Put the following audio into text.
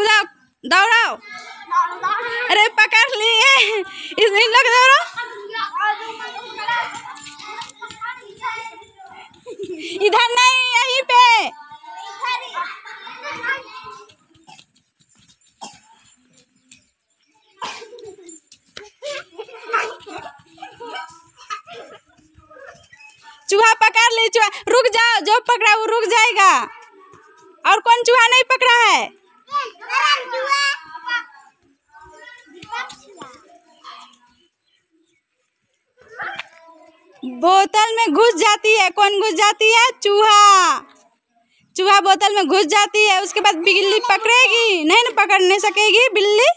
कूदाओ, दौड़ाओ। अरे पकड़ लिए। इस इन लोग दौड़ो। इधर नहीं, यहीं पे। चूहा पकड़ ली, चूहा। रुक जाओ, जो पकड़ा वो रुक जाएगा। और कौन चूहा नहीं पकड़ा है? बोतल में घुस जाती है। कौन घुस जाती है? चूहा। चूहा बोतल में घुस जाती है। उसके बाद बिल्ली पकड़ेगी। नहीं ना पकड़ नहीं सकेगी बिल्ली?